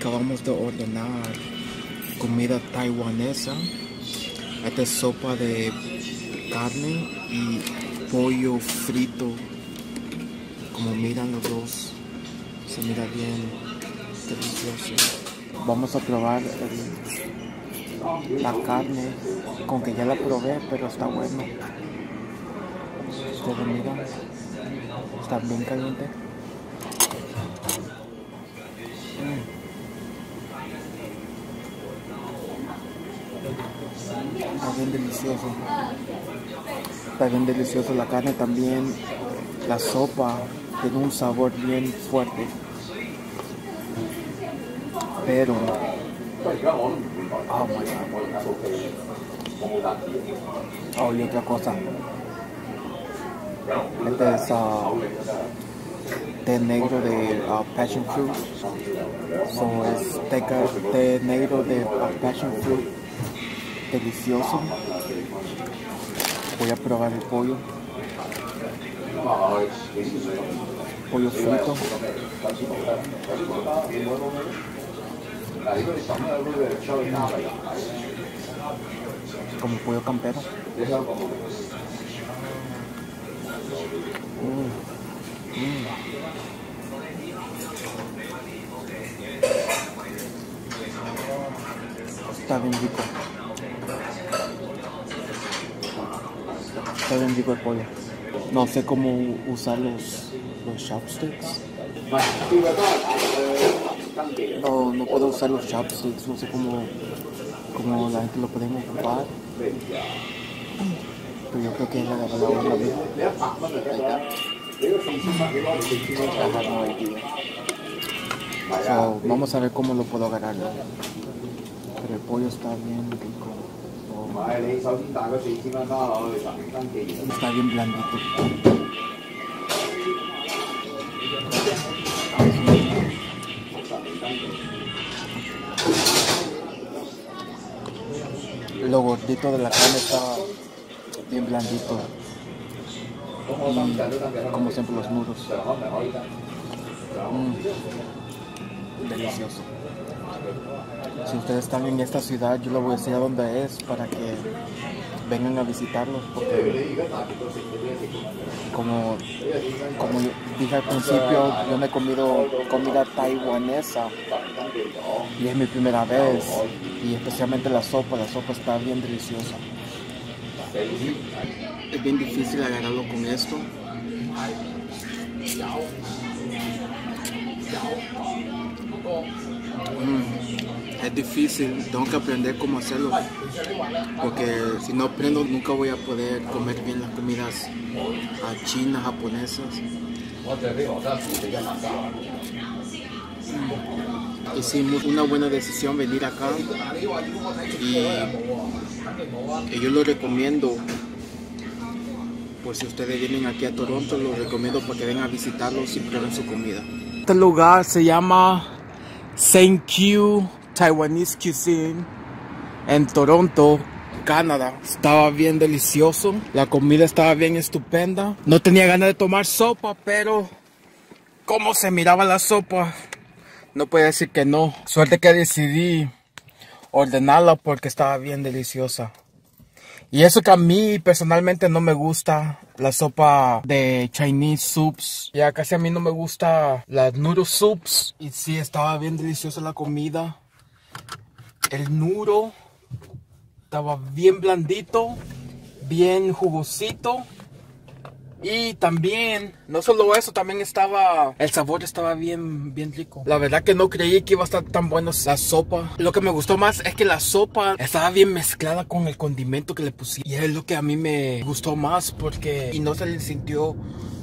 acabamos de ordenar comida taiwanesa. Esta es sopa de carne y pollo frito. Como miran los dos, se mira bien delicioso. Vamos a probar la carne, con que ya la probé, pero está bueno. Ustedes miran, está bien caliente. Bien delicioso. Está bien delicioso la carne también. La sopa tiene un sabor bien fuerte. Pero, oh my god. Y otra cosa. Este es ah, té negro de ah, passion fruit. So es té negro de ah, passion fruit delicioso. Voy a probar el pollo. Pollo frito. Como pollo campero. Mm. Mm. Está bien rico. Está bien rico el pollo. No sé cómo usar los, los chopsticks. No, no puedo usar los chopsticks. No sé cómo, cómo la gente lo puede ocupar. Pero yo creo que es la la onda bien. So, vamos a ver cómo lo puedo agarrar. Pero el pollo está bien rico. Oh, 买你首先带嗰四千蚊翻去实名登记。 Está bien blandito. Lo gordito de la carne está bien blandito. Y como siempre los nudos. Mm, Delicioso. Si ustedes están en esta ciudad, yo les voy a decir a dónde es para que vengan a visitarlos porque como, como dije al principio, yo no he comido comida taiwanesa y es mi primera vez y especialmente la sopa, la sopa está bien deliciosa. Es bien difícil agarrarlo con esto. Mm, es difícil, tengo que aprender cómo hacerlo. Porque si no aprendo nunca voy a poder comer bien las comidas ah, chinas, japonesas. Hicimos una buena decisión venir acá y, y yo lo recomiendo. Por si ustedes vienen aquí a Toronto, lo recomiendo para que vengan a visitarlos y prueben su comida. Este lugar se llama St. Q Taiwanese Cuisine en Toronto, Canadá. Estaba bien delicioso, la comida estaba bien estupenda. No tenía ganas de tomar sopa, pero como se miraba la sopa, no puedo decir que no. Suerte que decidí ordenarla porque estaba bien deliciosa. Y eso que a mí personalmente no me gusta la sopa de Chinese soups. Ya casi a mí no me gusta las noodle soups. Y sí, estaba bien deliciosa la comida. El nuro estaba bien blandito, bien jugosito. Y también, no solo eso, también estaba, el sabor estaba bien, bien rico. La verdad que no creí que iba a estar tan bueno la sopa. Lo que me gustó más es que la sopa estaba bien mezclada con el condimento que le pusieron. Y es lo que a mí me gustó más porque, y no se le sintió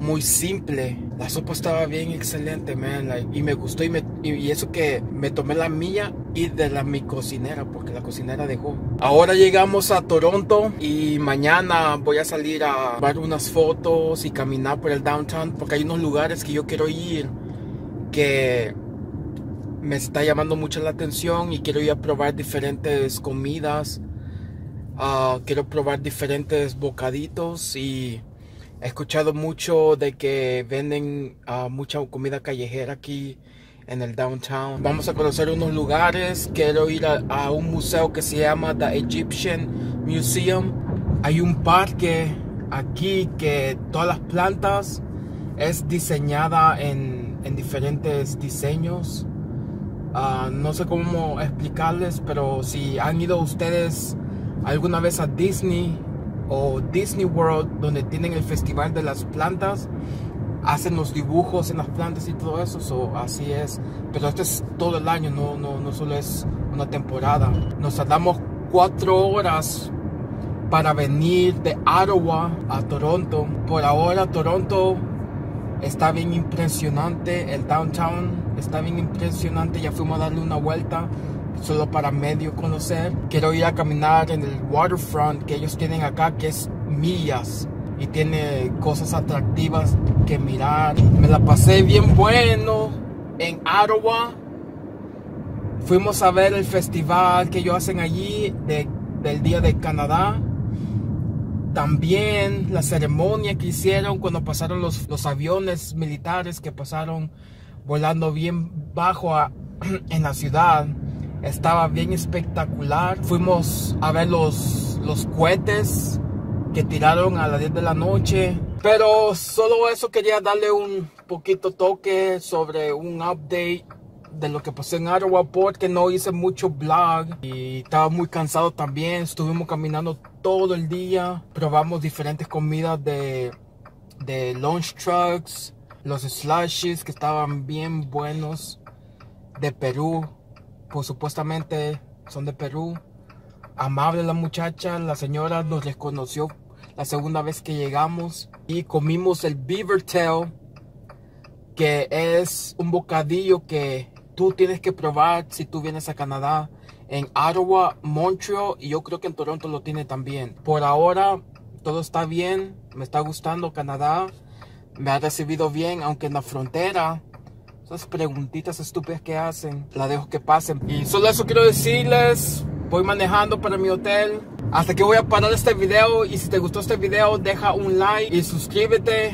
muy simple. La sopa estaba bien excelente, man. y me gustó. Y, me- eso que me tomé la mía y de la mi cocinera, porque la cocinera dejó. Ahora llegamos a Toronto y mañana voy a salir a ver unas fotos y caminar por el downtown, porque hay unos lugares que yo quiero ir que me está llamando mucho la atención y quiero ir a probar diferentes comidas. Ah, quiero probar diferentes bocaditos y he escuchado mucho de que venden ah, mucha comida callejera aquí en el downtown. Vamos a conocer unos lugares. Quiero ir a, un museo que se llama The Egyptian Museum. Hay un parque aquí que todas las plantas es diseñada en, en diferentes diseños. Ah, no sé cómo explicarles, pero si han ido ustedes alguna vez a Disney o Disney World, donde tienen el festival de las plantas, hacen los dibujos en las plantas y todo eso, so, así es. Pero esto es todo el año, no, no, no solo es una temporada. Nos tardamos cuatro horas para venir de Ottawa a Toronto. Por ahora Toronto está bien impresionante, el downtown está bien impresionante, ya fuimos a darle una vuelta solo para medio conocer. Quiero ir a caminar en el waterfront que ellos tienen acá, que es millas y tiene cosas atractivas que mirar. Me la pasé bien bueno en Ottawa. Fuimos a ver el festival que ellos hacen allí de, del Día de Canadá. También la ceremonia que hicieron cuando pasaron los, los aviones militares que pasaron volando bien bajo en la ciudad. Estaba bien espectacular. Fuimos a ver los, los cohetes que tiraron a las 10 de la noche. Pero solo eso quería darle un poquito toque sobre un update de lo que pasó en Ottawa porque no hice mucho blog y estaba muy cansado también. Estuvimos caminando todo el día. Probamos diferentes comidas de, de lunch trucks, los slushies que estaban bien buenos de Perú. Pues supuestamente son de Perú. Amable la muchacha, la señora nos reconoció la segunda vez que llegamos y comimos el beaver tail que es un bocadillo que tú tienes que probar si tú vienes a Canadá en Ottawa, Montreal y yo creo que en Toronto lo tiene también. Por ahora todo está bien, me está gustando Canadá, me ha recibido bien, aunque en la frontera esas preguntitas estúpidas que hacen, la dejo que pasen. Y solo eso quiero decirles, voy manejando para mi hotel. Hasta que voy a parar este video y si te gustó este video deja un like y suscríbete.